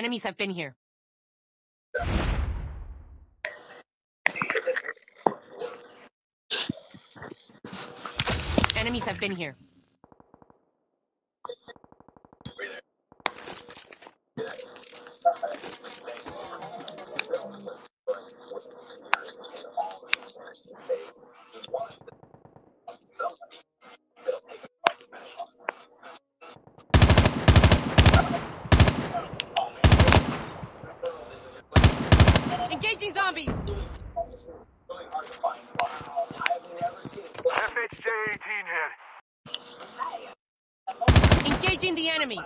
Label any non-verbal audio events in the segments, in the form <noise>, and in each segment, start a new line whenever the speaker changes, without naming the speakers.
Enemies have been here. Enemies have been here. Engaging zombies!
FHJ-18 hit.
Engaging the enemies.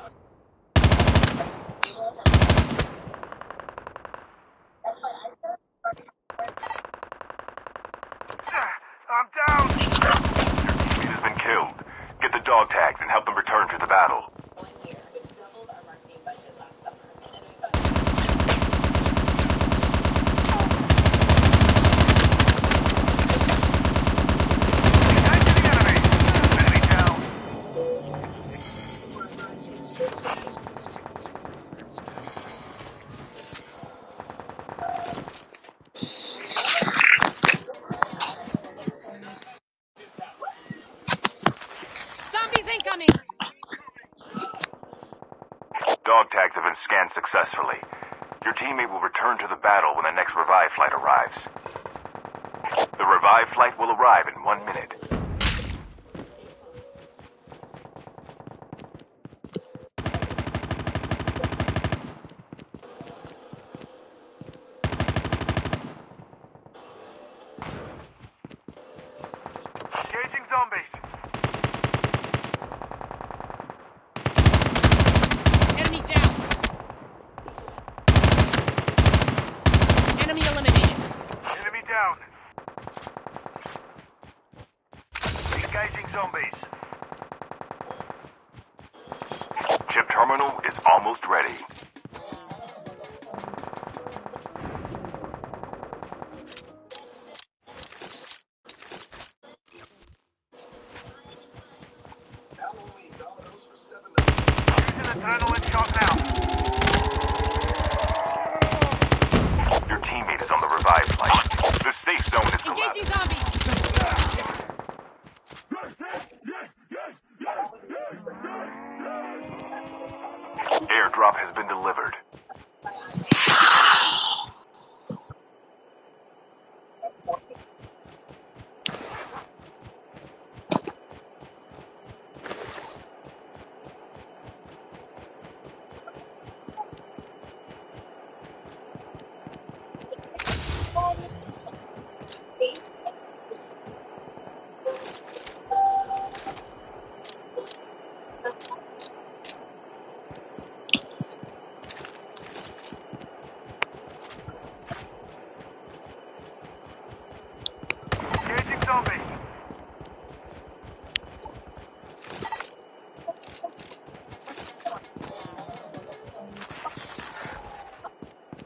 Ah, I'm down! Your has been killed. Get the dog tags and help them return to the battle.
Incoming.
Dog tags have been scanned successfully. Your teammate will return to the battle when the next revive flight arrives. The revive flight will arrive in one minute. Engaging zombies.
Enemy down. Enemy eliminated.
Enemy down. Engaging zombies. Chip terminal is almost ready.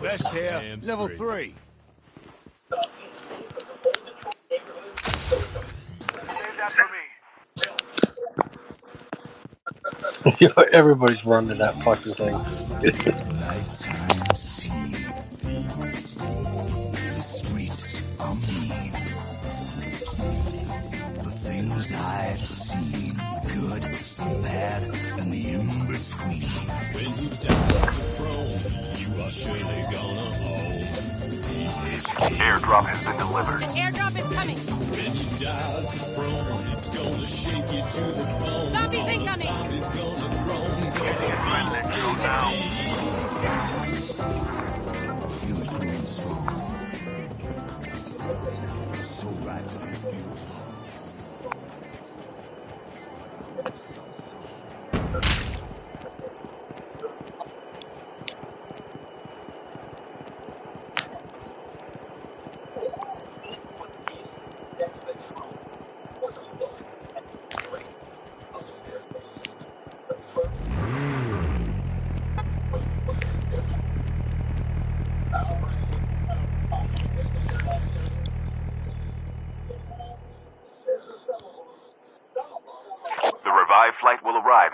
Vest here. Level three.
Save that for me.
Everybody's running that fucking thing. <laughs>
shake you to the bone.
Zombies incoming.
Zombies gonna groan, cause
Engaging friendly. Go now.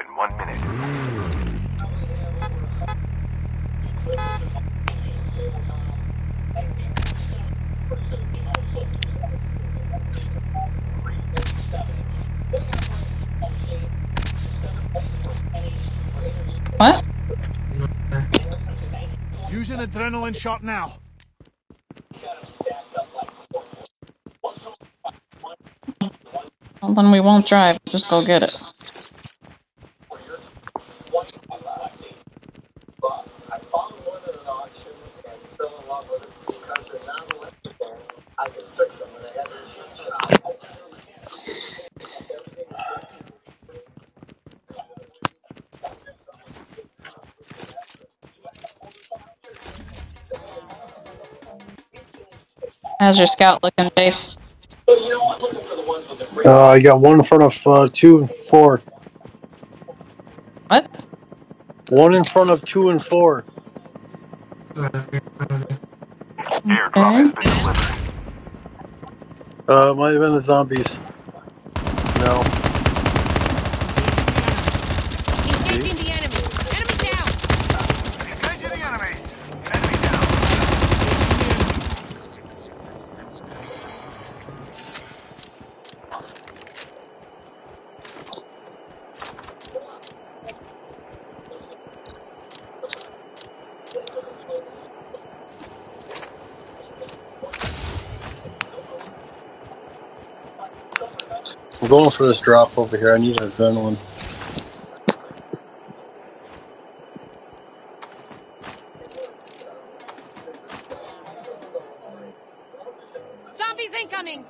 In one minute.
What?
Use an adrenaline shot now.
Well, then we won't drive. Just go get it. How's your scout looking, Jace?
Uh, I got one in front of uh, two and four.
What?
One in front of two and four.
Airdrop has been delivered.
Uh, might have been the zombies. No.
Engaging the enemy. Enemy down.
Engaging the enemies. Enemy down.
I'm going for this drop over here. I need an adrenaline.
Zombies incoming.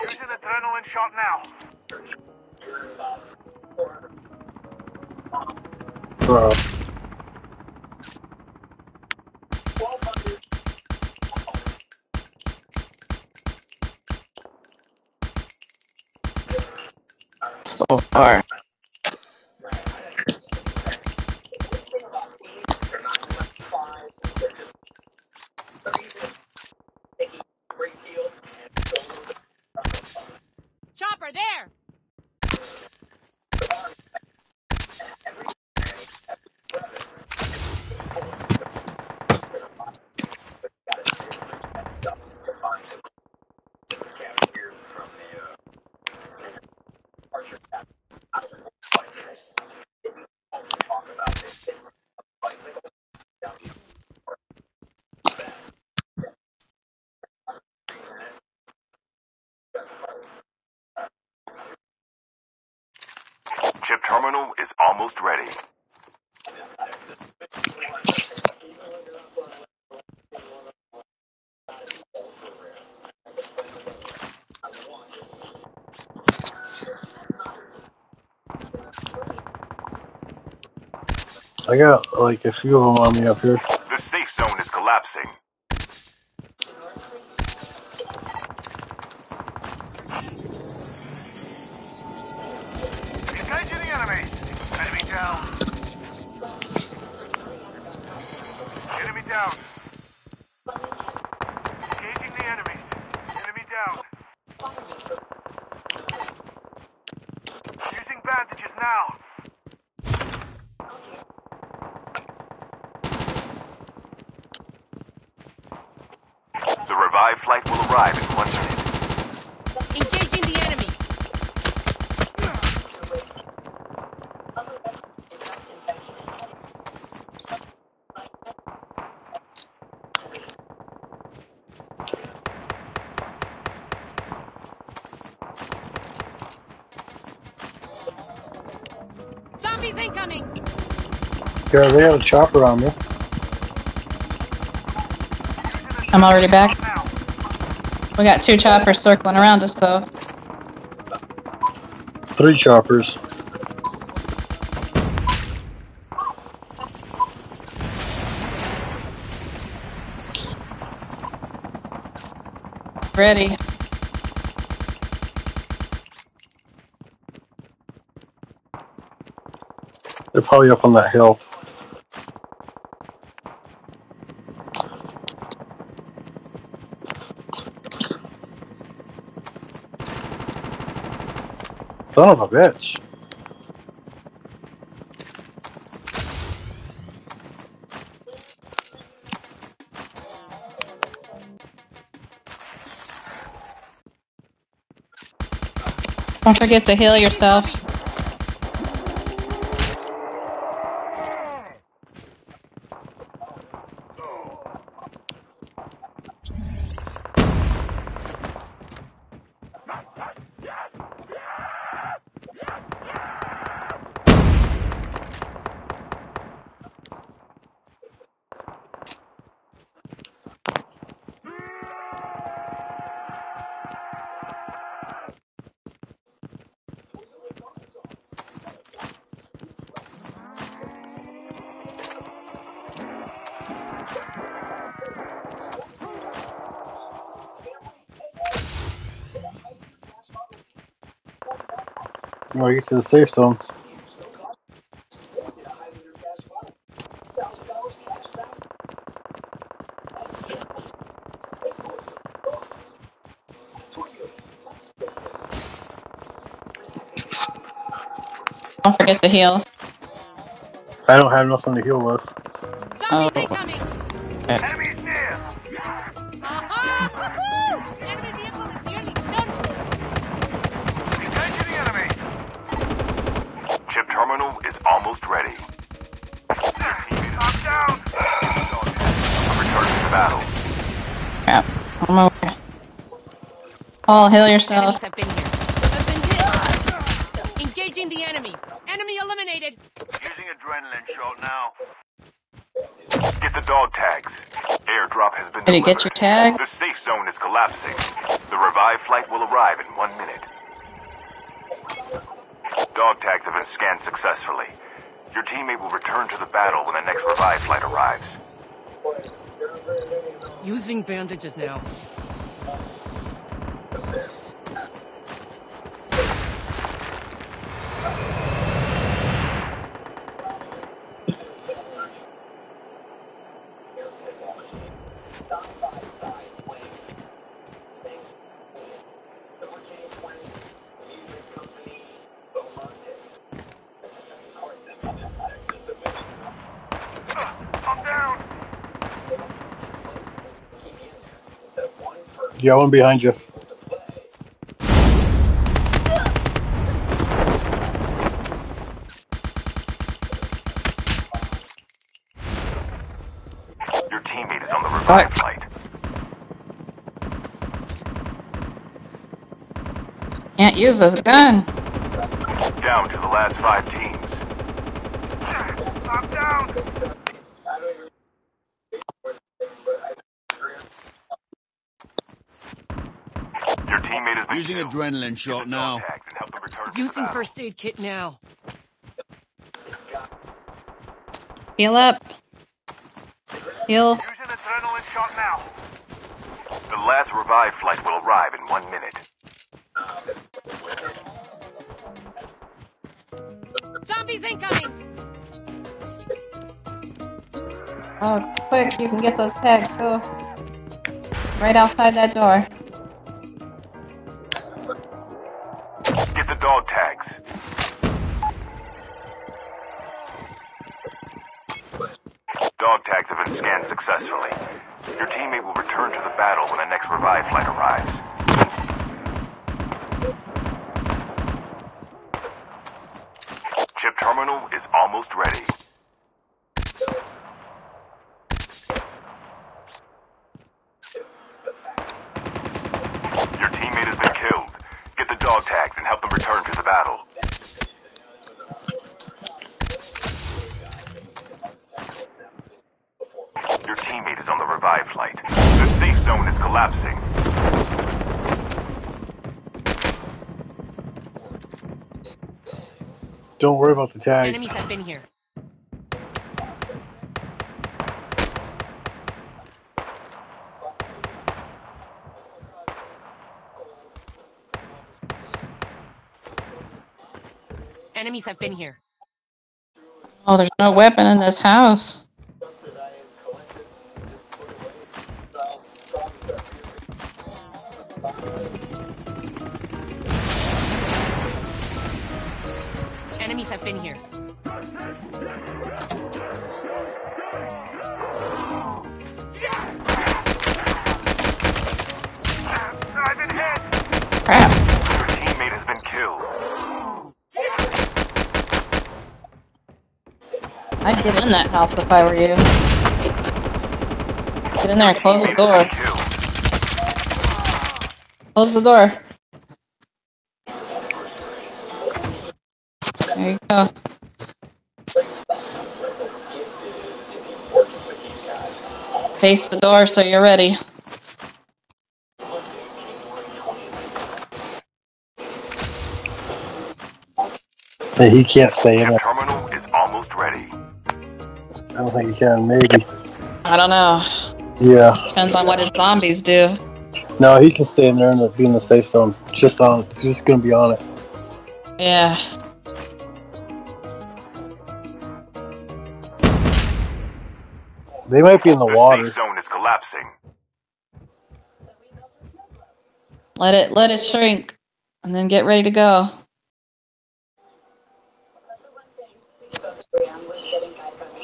Use an adrenaline shot now.
Uh,
So far.
Chopper there.
Chip terminal is almost ready.
I got like a few of them on me up here.
Flight will arrive in one minute.
Engaging the enemy. Zombies incoming.
Yeah, they got a chopper on me.
I'm already back. We got two choppers circling around us, though.
Three choppers.
Ready.
They're probably up on that hill. Son of a bitch.
Don't forget to heal yourself.
You want get to the safe zone.
Don't forget to heal.
I don't have nothing to heal with.
Zombies
Oh. Paul, heal yourself.
Enemies have been here. Have been hit. Engaging the enemies. Enemy eliminated.
Using adrenaline shot now.
Get the dog tags. Airdrop has been
Did you get your tag?
The safe zone is collapsing. The revived flight will arrive in one minute. Dog tags have been scanned successfully. Your teammate will return to the battle when the next revived flight arrives.
Using bandages now.
Yeah, one behind you.
Your teammate is on the revived flight.
Can't use this gun.
Down to the last five teams.
I'm down!
Your teammate has been
Using
killed.
adrenaline shot now.
dog tags and help them return to the
Using first aid kit now.
Heal up. Heal.
Using adrenaline shot now.
The last revived flight will arrive in one minute.
Zombies incoming!
Oh, quick, you can get those tags. Go. Right outside that door.
Dog tags. Dog tags have been scanned successfully. Your teammate will return to the battle when the next revived flight arrives. Chip terminal is almost ready. Your teammate has been killed. Get the dog tags and help them return to the battle. Your teammate is on the revived flight. The safe zone is collapsing.
Don't worry about the tags.
Enemies have been here. Enemies have been here.
Oh, there's no weapon in this house. House if I were you. Get in there, close the door. Close the door. There you go. Face the door so you're ready.
He can't stay in
Chip
don't think he can. Maybe.
I don't know.
Yeah.
Depends on what his zombies do.
No, he can stay in there and be in the safe zone. Just on. Just gonna be on it.
Yeah.
They might be in the
The
water.
safe zone is collapsing.
Let it let it shrink. And then get ready to go.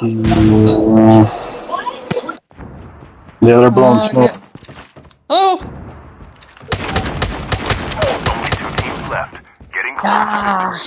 Yeah, they're blowing
Uh,
smoke.
get- Oh!
Only two teams left. Getting close.
Ah!